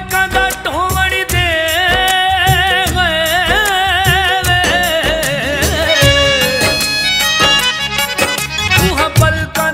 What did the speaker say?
ਮਾਲਕਾਂ ਦਾ ਢੋਵਣ ਦੇ ਤੂੰ ਹਾਂ ਪਲਕਾਂ